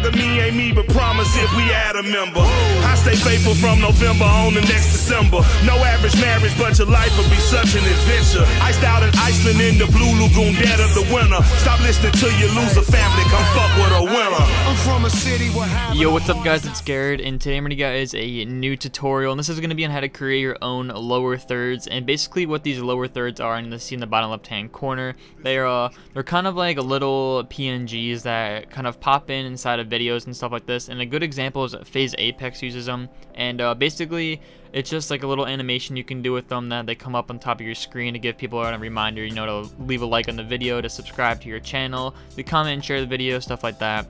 Monogamy ain't me, but promise if we add a member. I stay faithful from November on the next December. No average marriage, but your life will be such an adventure. Iced out in Iceland in the blue lagoon, dead of the winter. Stop listening till you lose a family, come fuck with a winner. I'm from a city Yo, what's up guys, it's Garrett, and today I'm to guys a new tutorial, and this is to be on how to create your own lower thirds, and basically what these lower thirds are, and you see in the bottom left hand corner, they're, uh, they're kind of like little PNGs that kind of pop in inside of videos and stuff like this, and a good example is FaZe Apex uses them, and uh, basically it's just like a little animation you can do with them that they come up on top of your screen to give people a reminder, you know, to leave a like on the video, to subscribe to your channel, to comment and share the video, stuff like that.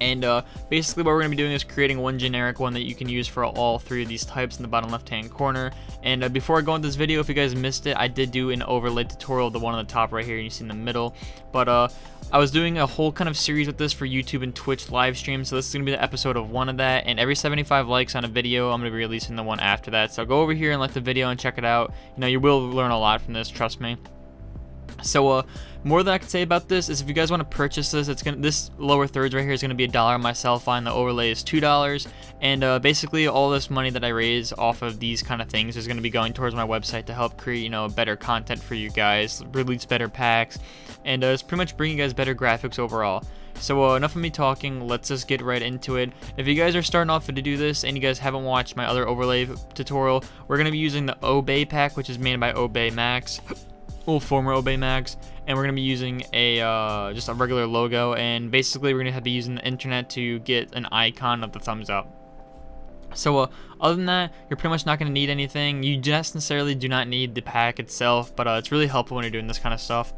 And uh, basically what we're going to be doing is creating one generic one that you can use for all three of these types in the bottom left hand corner. And uh, before I go into this video, if you guys missed it, I did do an overlay tutorial, the one on the top right here you see in the middle. But uh, I was doing a whole kind of series with this for YouTube and Twitch live stream, so this is going to be the episode of one of that. And every 75 likes on a video, I'm going to be releasing the one after that. So go over here and like the video and check it out. You know, you will learn a lot from this, trust me. So, uh, more that I can say about this is if you guys want to purchase this, it's gonna this lower thirds right here is gonna be a dollar on my Sellfy. The overlay is two dollars, and uh, basically all this money that I raise off of these kind of things is gonna be going towards my website to help create you know better content for you guys, release better packs, and uh, it's pretty much bring you guys better graphics overall. So uh, enough of me talking, let's just get right into it. If you guys are starting off to do this and you guys haven't watched my other overlay tutorial, we're going to be using the Obey pack, which is made by Obey Max well, former Obey Max, and we're gonna be using a uh, just a regular logo, and basically we're gonna have to be using the internet to get an icon of the thumbs up. So uh, other than that, you're pretty much not going to need anything. You just necessarily do not need the pack itself, but uh, it's really helpful when you're doing this kind of stuff.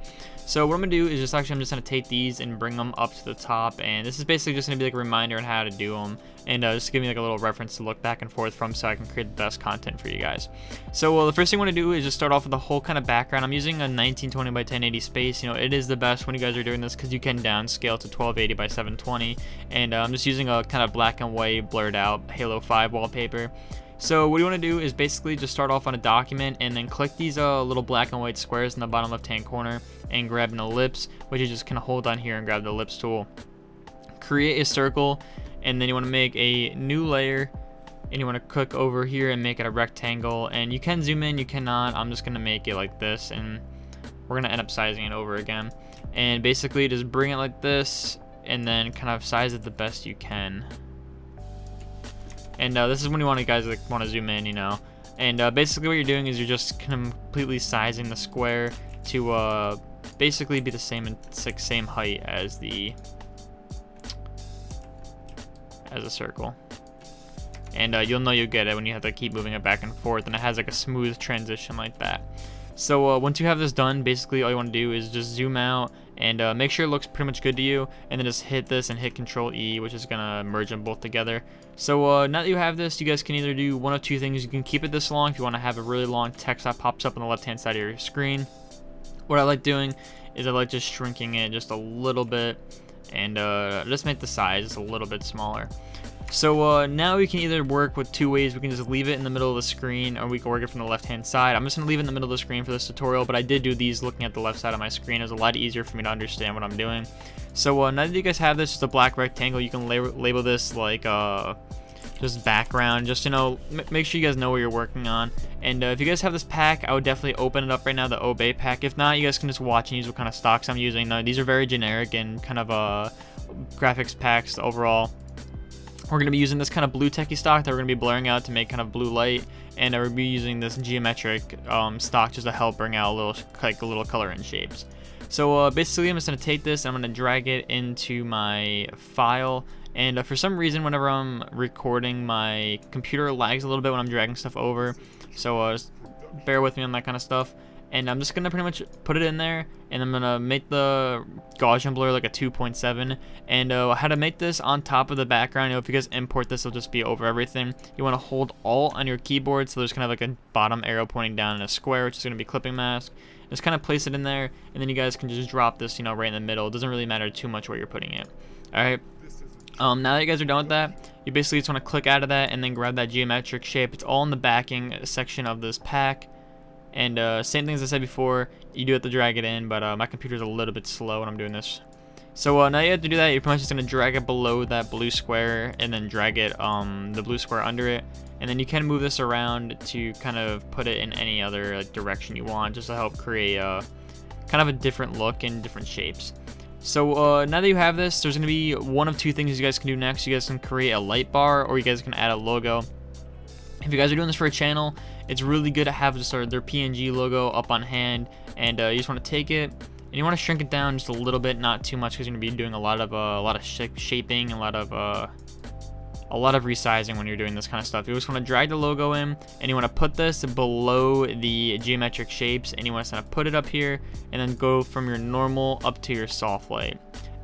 So what I'm going to do is just actually I'm just going to take these and bring them up to the top and this is basically just going to be like a reminder on how to do them and uh, just give me like a little reference to look back and forth from so I can create the best content for you guys. So uh, the first thing I want to do is just start off with the whole kind of background. I'm using a 1920 by 1080 space. You know, it is the best when you guys are doing this because you can downscale to 1280 by 720 and uh, I'm just using a kind of black and white blurred out Halo 5 wallpaper. So what you want to do is basically just start off on a document and then click these uh, little black and white squares in the bottom left hand corner and grab an ellipse, which you just of hold on here and grab the ellipse tool. Create a circle and then you want to make a new layer and you want to click over here and make it a rectangle and you can zoom in, you cannot. I'm just going to make it like this and we're going to end up sizing it over again. And basically just bring it like this and then kind of size it the best you can. And uh, this is when you want to guys like want to zoom in, you know. And uh, basically what you're doing is you're just completely sizing the square to uh, basically be the same same height as the as a circle. And uh, you'll know you get it when you have to keep moving it back and forth, and it has like a smooth transition like that. So uh, once you have this done, basically all you want to do is just zoom out and uh, make sure it looks pretty much good to you and then just hit this and hit control E which is gonna merge them both together so uh, now that you have this you guys can either do one of two things you can keep it this long if you want to have a really long text that pops up on the left hand side of your screen what I like doing is I like just shrinking it just a little bit and uh, just make the size a little bit smaller so uh, now we can either work with two ways. We can just leave it in the middle of the screen or we can work it from the left hand side. I'm just to leave it in the middle of the screen for this tutorial, but I did do these looking at the left side of my screen. It was a lot easier for me to understand what I'm doing. So uh, now that you guys have this, just a black rectangle, you can label, label this like uh, just background, just, you know, make sure you guys know what you're working on. And uh, if you guys have this pack, I would definitely open it up right now, the Obey pack. If not, you guys can just watch and use what kind of stocks I'm using. Now, these are very generic and kind of uh, graphics packs overall. We're going to be using this kind of blue techie stock that we're going to be blurring out to make kind of blue light, and we're going to be using this geometric um, stock just to help bring out a little, like a little color and shapes. So uh, basically, I'm just going to take this and I'm going to drag it into my file. And uh, for some reason, whenever I'm recording, my computer lags a little bit when I'm dragging stuff over. So uh, bear with me on that kind of stuff and I'm just gonna pretty much put it in there and I'm gonna make the Gaussian blur like a 2.7 and uh, how to make this on top of the background you know if you guys import this it'll just be over everything you want to hold alt on your keyboard so there's kind of like a bottom arrow pointing down in a square which is gonna be clipping mask just kind of place it in there and then you guys can just drop this you know right in the middle it doesn't really matter too much where you're putting it alright um, now that you guys are done with that, you basically just want to click out of that and then grab that geometric shape. It's all in the backing section of this pack. And uh, same thing as I said before, you do have to drag it in, but uh, my computer's a little bit slow when I'm doing this. So uh, now you have to do that. You're pretty much just gonna drag it below that blue square and then drag it um the blue square under it, and then you can move this around to kind of put it in any other like, direction you want, just to help create a uh, kind of a different look and different shapes. So uh, now that you have this, there's gonna be one of two things you guys can do next. You guys can create a light bar, or you guys can add a logo. If you guys are doing this for a channel, it's really good to have just their PNG logo up on hand, and uh, you just want to take it and you want to shrink it down just a little bit, not too much, because you're gonna be doing a lot of uh, a lot of sh shaping, a lot of uh, a lot of resizing when you're doing this kind of stuff. You just want to drag the logo in, and you want to put this below the geometric shapes, and you want to kind of put it up here, and then go from your normal up to your soft light.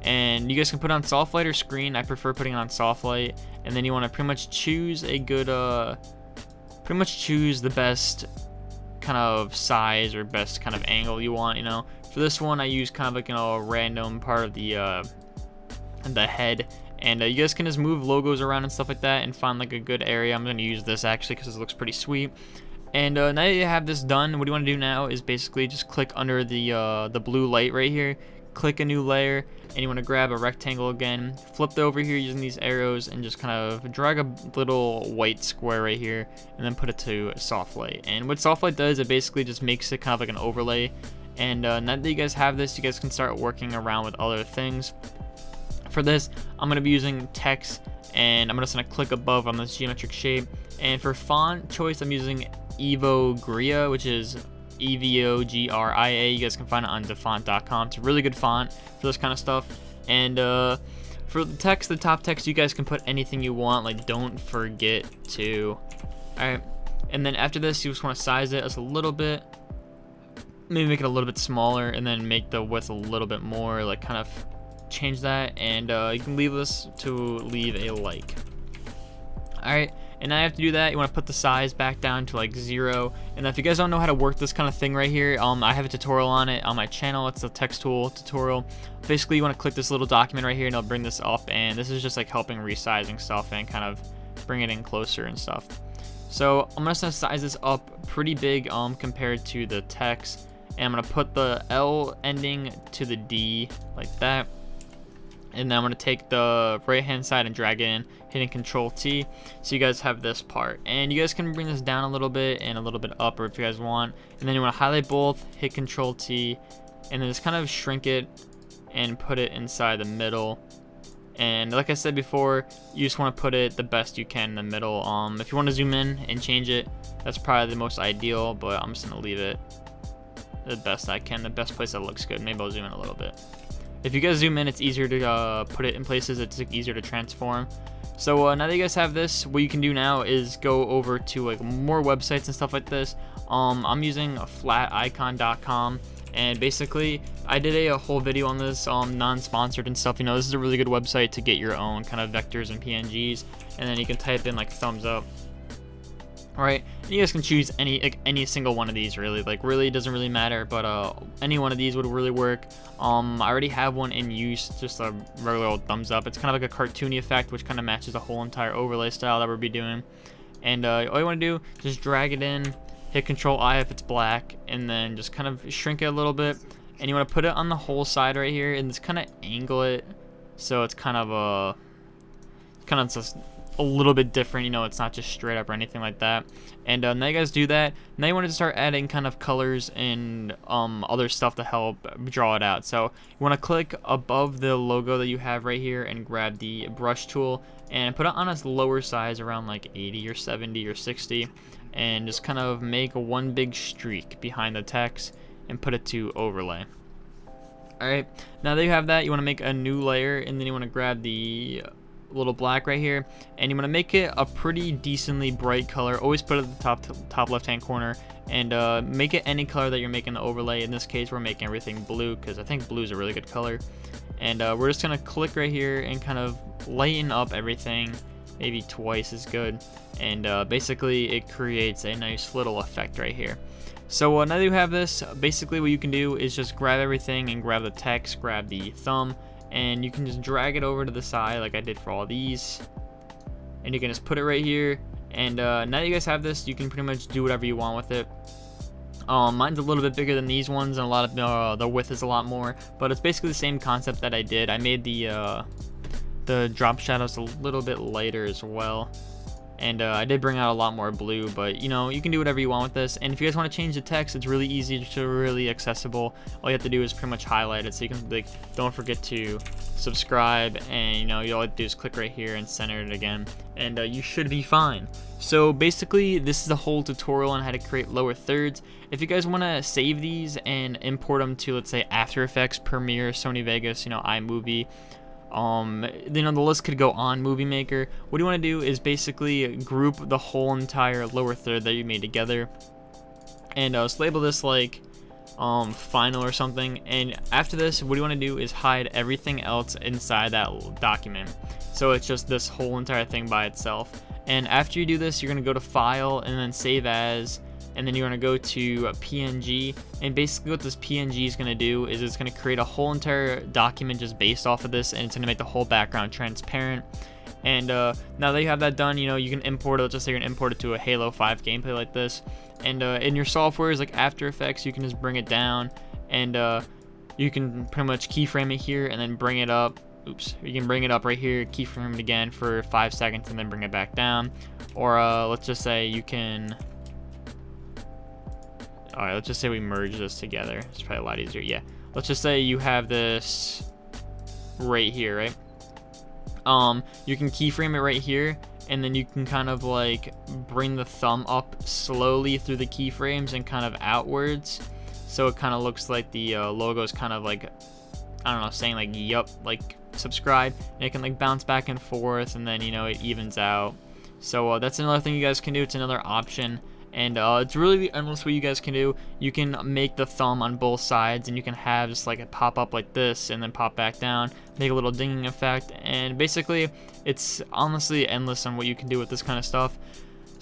And you guys can put on soft light or screen. I prefer putting on soft light, and then you want to pretty much choose a good, uh, pretty much choose the best kind of size or best kind of angle you want, you know. For this one, I use kind of like a random part of the uh, the head. And uh, you guys can just move logos around and stuff like that and find like a good area. I'm going to use this actually because it looks pretty sweet. And uh, now that you have this done, what you want to do now is basically just click under the uh, the blue light right here, click a new layer, and you want to grab a rectangle again, flip it over here using these arrows, and just kind of drag a little white square right here, and then put it to soft light. And what soft light does, it basically just makes it kind of like an overlay and uh, now that you guys have this, you guys can start working around with other things. For this, I'm going to be using text and I'm just going to click above on this geometric shape. And for font choice, I'm using Evo Evogria, which is E-V-O-G-R-I-A. You guys can find it on dafont.com. It's a really good font for this kind of stuff. And uh, for the text, the top text, you guys can put anything you want. Like, don't forget to. Alright. And then after this, you just want to size it as a little bit maybe make it a little bit smaller and then make the width a little bit more like kind of change that and uh, you can leave this to leave a like. Alright and now you have to do that. You want to put the size back down to like zero. And if you guys don't know how to work this kind of thing right here um, I have a tutorial on it on my channel. It's a text tool tutorial. Basically you want to click this little document right here and I'll bring this up and this is just like helping resizing stuff and kind of bring it in closer and stuff. So I'm gonna size this up pretty big um, compared to the text and I'm gonna put the L ending to the D like that. And then I'm gonna take the right hand side and drag it in hitting control T. So you guys have this part. And you guys can bring this down a little bit and a little bit up or if you guys want. And then you want to highlight both hit control T and then just kind of shrink it and put it inside the middle. And like I said before you just want to put it the best you can in the middle. Um if you want to zoom in and change it that's probably the most ideal but I'm just gonna leave it the best I can, the best place that looks good. Maybe I'll zoom in a little bit. If you guys zoom in, it's easier to uh, put it in places. It's easier to transform. So uh, now that you guys have this, what you can do now is go over to like more websites and stuff like this. Um, I'm using a flaticon.com and basically I did a, a, whole video on this um, non-sponsored and stuff you know this is a really good website to get your own kind of vectors and PNGs and then you can type in like thumbs up Alright, and you guys can choose any like, any single one of these really, like really doesn't really matter, but uh, any one of these would really work. Um, I already have one in use, just a regular old thumbs up. It's kind of like a cartoony effect, which kind of matches the whole entire overlay style that we'll be doing. And uh, all you want to do, just drag it in, hit Control I if it's black, and then just kind of shrink it a little bit. And you want to put it on the whole side right here, and just kind of angle it, so it's kind of a kind of just a little bit different, you know, it's not just straight up or anything like that. And uh, now you guys do that, now you want to start adding kind of colors and um, other stuff to help draw it out. So you want to click above the logo that you have right here and grab the brush tool and put it on a lower size around like 80 or 70 or 60 and just kind of make one big streak behind the text and put it to overlay. Alright, now that you have that, you want to make a new layer and then you want to grab the little black right here and you want to make it a pretty decently bright color. Always put it at the top top left hand corner and uh, make it any color that you're making the overlay. In this case we're making everything blue because I think blue is a really good color. And uh, we're just gonna click right here and kind of lighten up everything maybe twice as good. And uh, basically it creates a nice little effect right here. So uh, now that you have this basically what you can do is just grab everything and grab the text grab the thumb and you can just drag it over to the side like I did for all these and you can just put it right here and uh, now that you guys have this you can pretty much do whatever you want with it Um, mine's a little bit bigger than these ones, and a lot of uh, the width is a lot more. But it's basically the same concept that I did. I made the uh, the drop shadows a little bit lighter as well. And uh, I did bring out a lot more blue, but you know, you can do whatever you want with this. And if you guys want to change the text, it's really easy to really accessible. All you have to do is pretty much highlight it. So you can like, don't forget to subscribe and you know, you all have to do is click right here and center it again. And uh, you should be fine. So basically, this is the whole tutorial on how to create lower thirds. If you guys want to save these and import them to, let's say, After Effects, Premiere, Sony Vegas, you know, iMovie, um, you know, the list could go on Movie Maker. What you want to do is basically group the whole entire lower third that you made together. And uh, let's label this like um, final or something. And after this, what you want to do is hide everything else inside that document. So it's just this whole entire thing by itself. And after you do this, you're going to go to File and then Save As and then you're going to go to PNG and basically what this PNG is going to do is it's going to create a whole entire document just based off of this and it's going to make the whole background transparent. And uh, now that you have that done you know you can import it let's just say you're to import it to a Halo 5 gameplay like this. And uh, in your softwares like After Effects you can just bring it down and uh, you can pretty much keyframe it here and then bring it up. Oops you can bring it up right here keyframe it again for five seconds and then bring it back down. Or uh, let's just say you can all right, let's just say we merge this together. It's probably a lot easier. Yeah. Let's just say you have this right here, right? Um, you can keyframe it right here, and then you can kind of like bring the thumb up slowly through the keyframes and kind of outwards. So it kind of looks like the uh, logo is kind of like, I don't know, saying like, yup, like subscribe. And it can like bounce back and forth, and then, you know, it evens out. So uh, that's another thing you guys can do. It's another option and uh, it's really endless what you guys can do. You can make the thumb on both sides, and you can have just like a pop up like this, and then pop back down, make a little dinging effect, and basically, it's honestly endless on what you can do with this kind of stuff.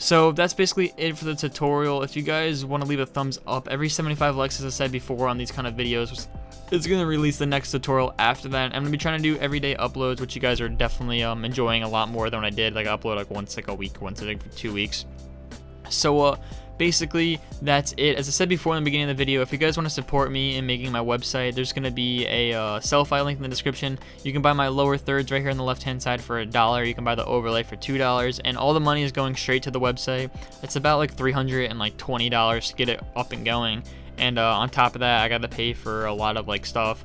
So that's basically it for the tutorial. If you guys want to leave a thumbs up, every 75 likes, as I said before on these kind of videos, it's going to release the next tutorial after that. I'm going to be trying to do everyday uploads, which you guys are definitely um, enjoying a lot more than I did. Like I upload like once like a week, once like two weeks. So uh, basically that's it. As i said before in the beginning of the video if you guys want to support me in making my website there's going to be a uh, Sellfy link in the description. You can buy my lower thirds right here on the left hand side for a dollar. You can buy the overlay for two dollars and all the money is going straight to the website. It's about like 300 and like 20 dollars to get it up and going. And uh, on top of that i got to pay for a lot of like stuff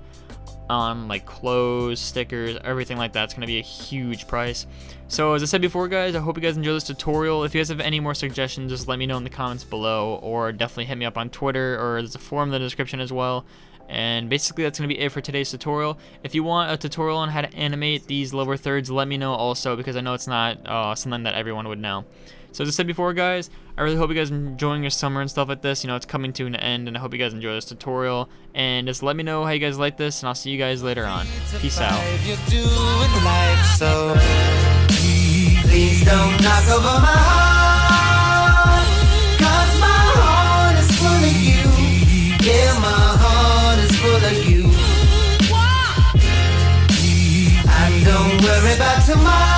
on like clothes, stickers, everything like that. It's going to be a huge price. So as I said before guys, I hope you guys enjoy this tutorial. If you guys have any more suggestions, just let me know in the comments below or definitely hit me up on Twitter or there's a form in the description as well. And basically that's going to be it for today's tutorial. If you want a tutorial on how to animate these lower thirds, let me know also because I know it's not uh, something that everyone would know. So as I said before, guys, I really hope you guys are enjoying your summer and stuff like this. You know, it's coming to an end, and I hope you guys enjoy this tutorial. And just let me know how you guys like this, and I'll see you guys later on. Peace out. tomorrow